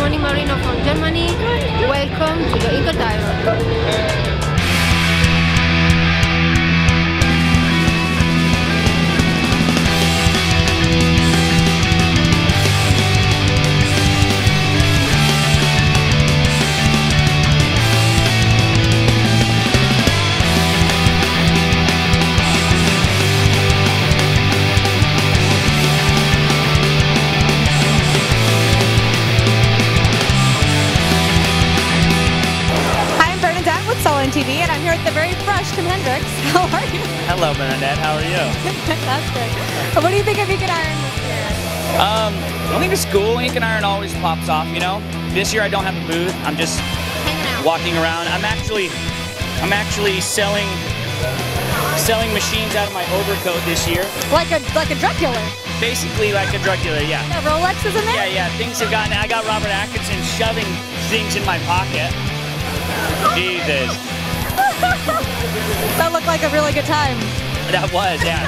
Moni Marino from Germany. Welcome to the Inca How are you? Hello, Bernadette. How are you? Fantastic. What do you think of Ink and Iron this year? Um, I think it's cool. Ink and Iron always pops off, you know. This year I don't have a booth. I'm just Hanging out. walking around. I'm actually, I'm actually selling, selling machines out of my overcoat this year. Like a like a drug dealer. Basically like a drug dealer. Yeah. Yeah, Rolex is in Yeah, there. yeah. yeah. Things have gotten. I got Robert Atkinson shoving things in my pocket. Jesus, like a really good time. that was yeah.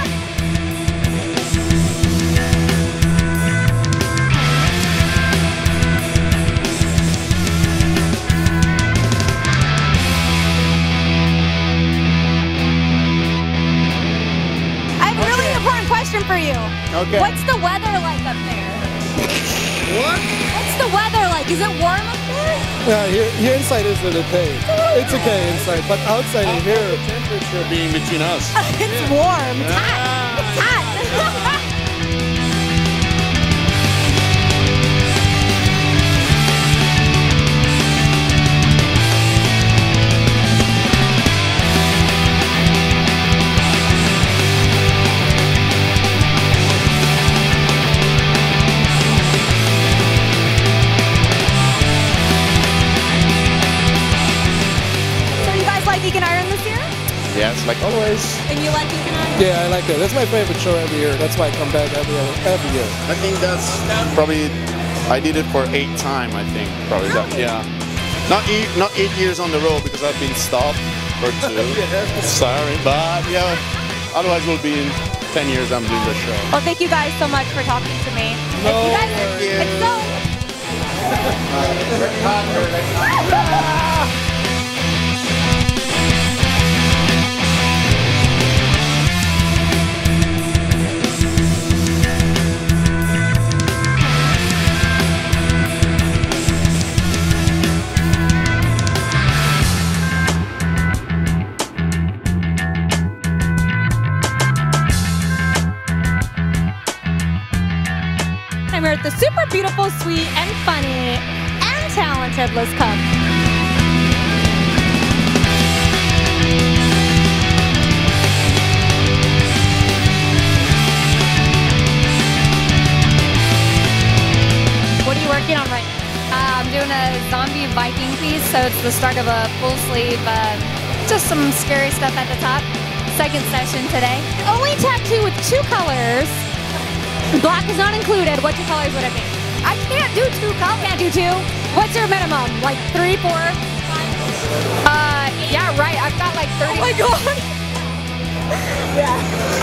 I have a really important question for you. Okay. What's the weather like up there? What? What's the weather like? Is it warm up there? Yeah, here, here inside is okay. It's okay inside, but outside in here, temperature being between us. it's warm. It's hot. It's hot. like Ink Iron this year? Yes, like always. And you like Ink and Iron? yeah, I like it. That's my favorite show every year. That's why I come back every every year. I think that's probably. I did it for eight time. I think probably that. Yeah. Not eight, not eight years on the road because I've been stopped for two. Sorry, but yeah. Otherwise, we'll be in ten years. I'm doing the show. Well, thank you guys so much for talking to me. No If you guys, worries. it's so. Beautiful, sweet, and funny, and talented Liz Cook. What are you working on right now? Uh, I'm doing a zombie Viking piece, so it's the start of a full sleeve. Uh, just some scary stuff at the top. Second session today. Only tattoo with two colors. Black is not included. What two colors would it be? I can't do two colors. Can't do two. What's your minimum? Like three, four? Uh, yeah, right. I've got like 30. Oh my god. yeah.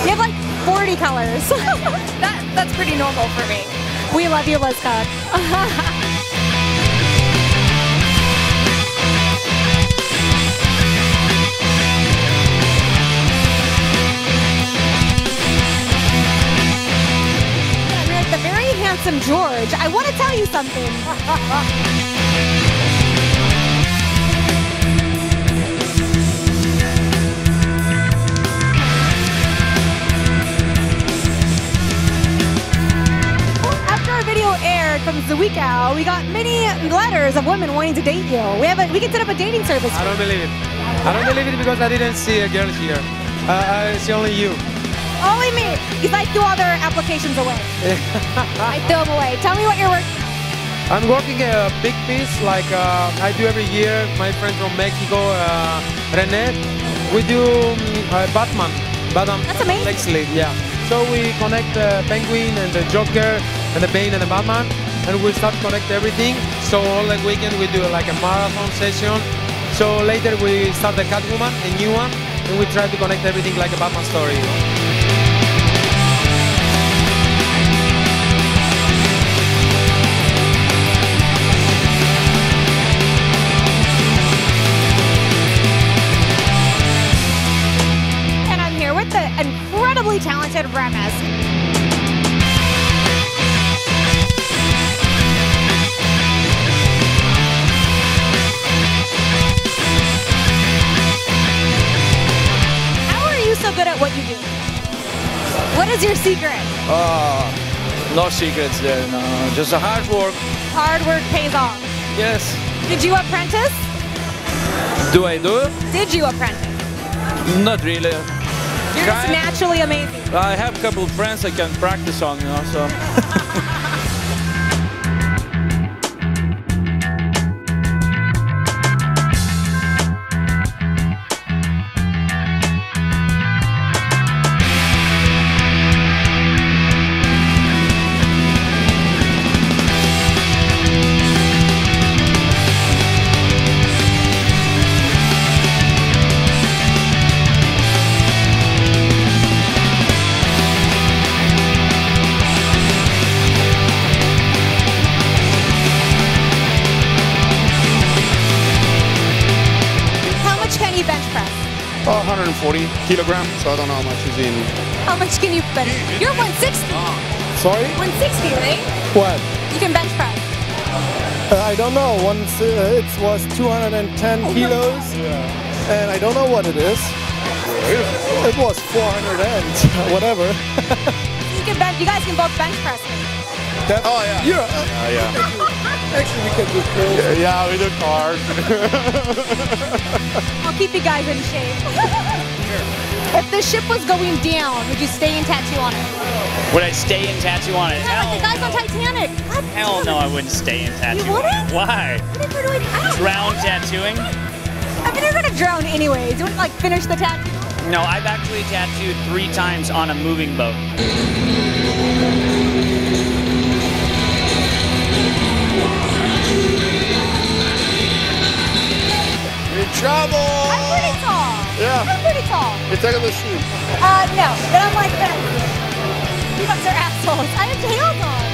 You have like 40 colors. that, that's pretty normal for me. we love you, Liz Cook. handsome George. I want to tell you something. After our video aired from Zawika, we got many letters of women wanting to date you. We have a, we can set up a dating service. I don't believe it. I don't believe it because I didn't see a girl here. Uh, I see only you. Only me, because I threw other applications away. I threw them away. Tell me what you're working. I'm working a big piece like uh, I do every year. My friend from Mexico, uh, Rene, we do um, uh, Batman. Batman. That's amazing. Lex League, yeah. So we connect the Penguin and the Joker and the Bane and the Batman, and we start connect everything. So all the weekend we do like a marathon session. So later we start the Catwoman, a new one, and we try to connect everything like a Batman story. Incredibly talented Remis. How are you so good at what you do? What is your secret? Uh, no secrets there, no. Just a hard work. Hard work pays off. Yes. Did you apprentice? Do I do it? Did you apprentice? Not really. You're just naturally amazing. I have a couple of friends I can practice on, you know, so. Oh, 140 kilograms, so I don't know how much is in. How much can you bench? You're 160. Sorry? 160, right? What? You can bench press. Uh, I don't know. Once uh, it was 210 kilos, and I don't know what it is. It was 400 and whatever. You can bench. You guys can both bench press me. That- Oh, yeah. Yeah. uh, Oh, yeah. Actually, we can do close. Yeah, with a card. I'll keep you guys in shape. if the ship was going down, would you stay in tattoo on it? Would I stay in tattoo on it? Yeah, like the Hell, guys on Titanic. God hell damn no. I wouldn't stay in tattoo. You wouldn't? Why? What if you're doing? I Drown know. tattooing? I mean, you're gonna drown anyways. You wouldn't like finish the tattoo. No, I've actually tattooed three times on a moving boat. You're taking the shoe. Uh, no, but I'm like this. Guys are assholes. I have tails on.